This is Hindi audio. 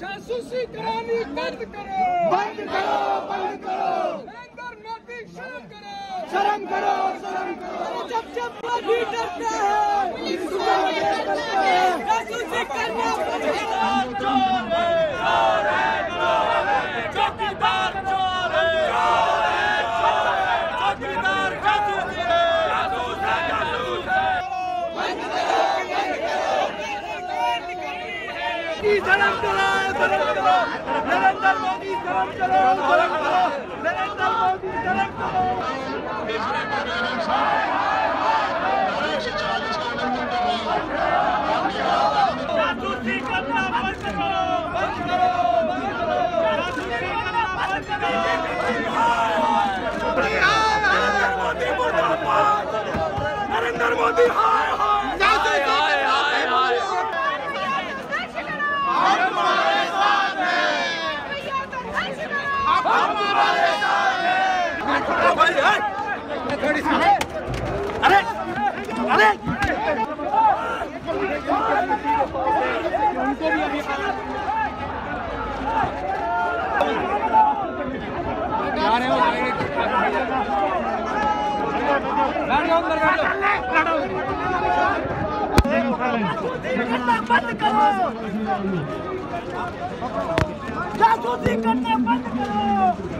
जासूसी करानी बंद करो। बंद करो बंद करो। नरेंद्र मोदी शर्म करो। शर्म करो शर्म करो। जब जब मोदी डरता है जासूसी करना बंद करो चौकीदार चोर है चौकीदार जासूस है जासूस है जासूस है शर्म करो शर्म करो नरेंद्र मोदी शर्म करो शर्म करो नरेंद्र मोदी शर्म करो जासूसी करना बंद करो बंद करो जासूसी करना बंद करो नरेंद्र मोदी हाय अरे अरे बंद करो जासूसी करना बंद करो जासूसी करना बंद करो